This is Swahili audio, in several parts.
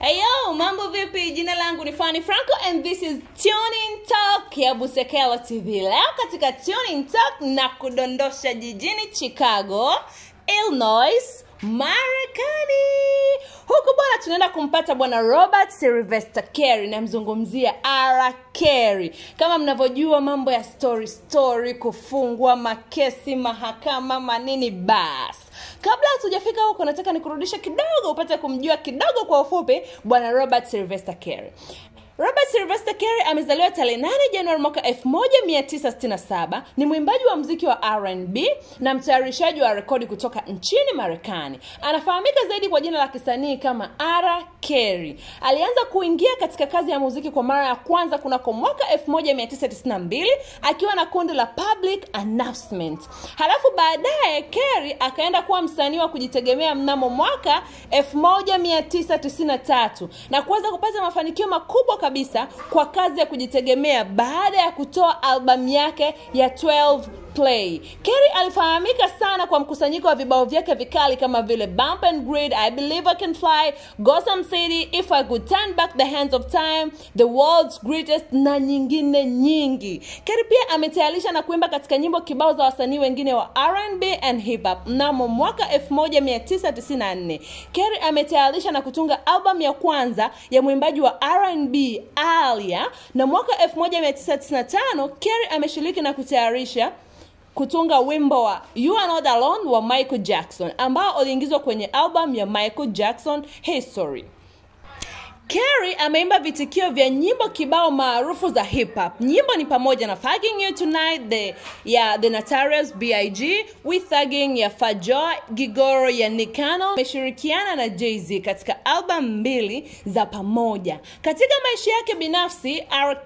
Heyo, mambo vipi? Jina langu ni Fanny Franco and this is Tuning Talk ya Busekelo TV. Leo katika Tuning Talk na kudondosha jijini Chicago, Illinois, Marekani. Huku bwana tunaenda kumpata bwana Robert Sylvester Carey, namzungumzia R Carey. Kama mnavyojua mambo ya story story, kufungwa, makesi, mahakama, manini basi kabla hatujafika huko nataka nikurudishe kidogo upate kumjua kidogo kwa ufupi bwana robert sylvester carey robert sylvester carey amezaliwa tarehe 8 januari mwaka 1967 ni mwimbaji wa mziki wa rnb na mtayarishaji wa rekodi kutoka nchini marekani. Anafahamika zaidi kwa jina la kisanii kama R. carey. Alianza kuingia katika kazi ya muziki kwa mara ya kwanza kunako mwaka 1992 akiwa na kundi la public announcement. Halafu baadaye carey akaenda kuwa msanii wa kujitegemea mnamo mwaka 1993 na kuweza kupata mafanikio makubwa kabisa kwa kazi ya kujitegemea baada ya kutoa albamu yake ya 12 play. Kerry alifahamika sana kwa mkusanyiko wa vibao vyake vikali kama vile bump and grid i believe i can fly gotham city if i could turn back the hands of time the world's greatest na nyingine nyingi. Kerry pia ametayarisha na kuimba katika nyimbo kibao za wasanii wengine wa rnb and hip hop mnamo mwaka 1994 kerry ametayarisha na kutunga albamu ya kwanza ya mwimbaji wa rnb alia na mwaka 1995 kerry ameshiriki na kutayarisha kutunga wimbo wa you are not alone wa michael jackson ambao uliingizwa kwenye album ya michael jackson history Carey ameimba vitikio vya nyimbo kibao maarufu za hip hop. Nyimbo ni pamoja na Thugging You Tonight the, ya The Notorious B.I.G, We Thugging ya Fajo, Gigoro ya Nikano. Ameshirikiana na Jay-Z katika album mbili za pamoja. Katika maisha yake binafsi, R.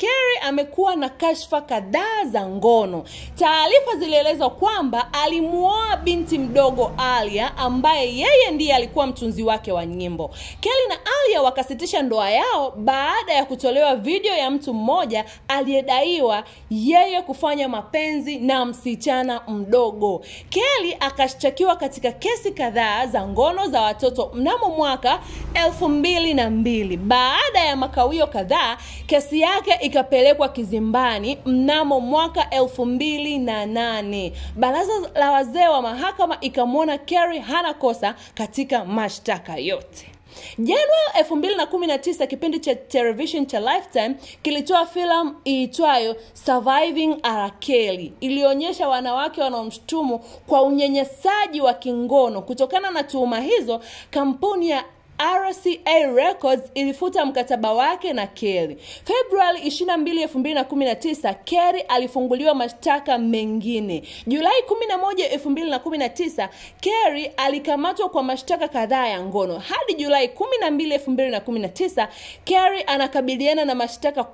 Amekuwa na kashfa kadhaa za ngono. Taarifa zilieleza kwamba alimuoa binti mdogo Alia ambaye yeye ndiye alikuwa mtunzi wake wa nyimbo. Kelly na Alia wakasitisha ndoa yao baada ya kutolewa video ya mtu mmoja aliyedaiwa yeye kufanya mapenzi na msichana mdogo. Kelly akashtakiwa katika kesi kadhaa za ngono za watoto mnamo mwaka elfu mbili na mbili. Baada ya makawio kadhaa, kesi yake ikapelekwa kizimbani mnamo mwaka elfu mbili na nane. Baraza la wazee wa mahakama ikamwona Kerry hana kosa katika mashtaka yote. Januari 2019 kipindi cha television cha Lifetime kilitoa filamu iitwayo Surviving arakeli. Ilionyesha wanawake wanaomshutumu kwa unyenyesaji wa kingono. Kutokana na tuhuma hizo, kampuni ya RCA Records ilifuta mkataba wake na Kelly. Februari 22, 2019, Kelly alifunguliwa mashtaka mengine. Julai 11, 2019, Kelly alikamatwa kwa mashtaka kadhaa ya ngono. Hadi Julai 12, 2019, Kelly anakabiliana na mashtaka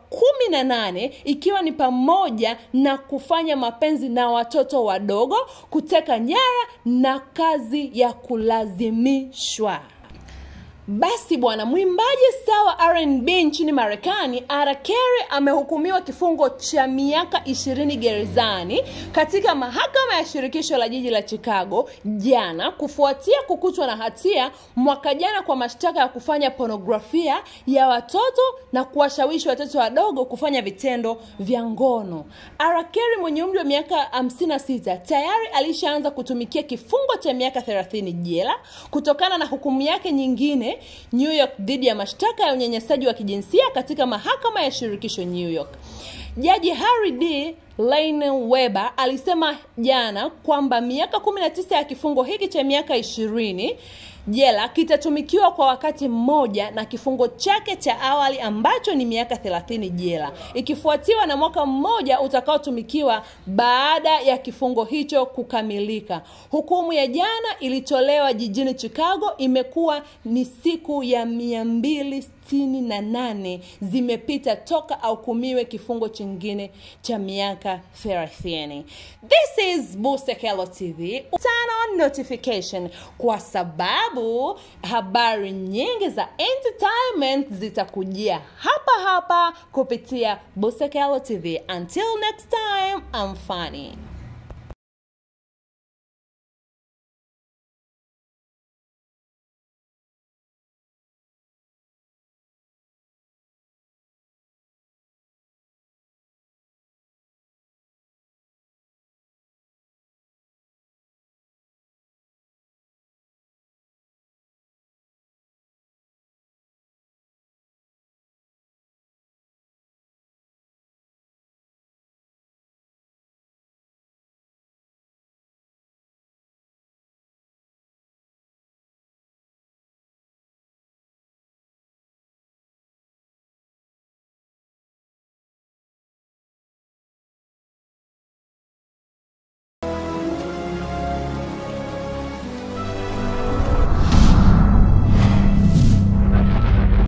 18 ikiwa ni pamoja na kufanya mapenzi na watoto wadogo, kuteka nyara na kazi ya kulazimishwa. Basi bwana, mwimbaji sawa rnb nchini Marekani, Ara Carey amehukumiwa kifungo cha miaka ishirini gerezani katika mahakama ya shirikisho la jiji la Chicago jana kufuatia kukutwa na hatia mwaka jana kwa mashtaka ya kufanya ponografia ya watoto na kuwashawishi watoto wadogo kufanya vitendo vya ngono. arakeri mwenye umri wa miaka 56 tayari alishaanza kutumikia kifungo cha miaka 30 jela kutokana na hukumu yake nyingine New York dhidi ya mashtaka ya unyanyasaji wa kijinsia katika mahakama ya shirikisho New York. Jaji Harry D. Lane Weber alisema jana kwamba miaka 19 ya kifungo hiki cha miaka ishirini jela kitatumikiwa kwa wakati mmoja na kifungo chake cha awali ambacho ni miaka 30 jela. Ikifuatiwa na mwaka mmoja utakaotumikiwa baada ya kifungo hicho kukamilika. Hukumu ya jana ilitolewa jijini chicago imekuwa ni siku ya mia mbili sitini na nane zimepita toka ahukumiwe kifungo chingine cha miaka 30 this is busekelo tv turn on notification kwa sababu habari nyingi za entertainment zitakujia hapa hapa kupitia busekelo tv until next time i'm funny